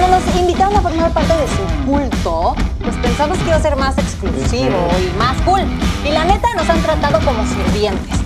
cuando nos invitaron a formar parte de su culto, pues pensamos que iba a ser más exclusivo y más cool. Y la neta nos han tratado como sirvientes.